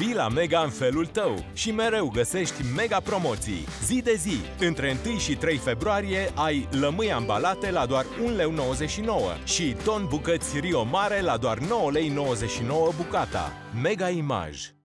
Vii la Mega în felul tău și mereu găsești mega promoții. Zi de zi, între 1 și 3 februarie ai lămâi ambalate la doar 1,99 lei și ton bucăți Rio Mare la doar 9,99 lei bucata. Mega Image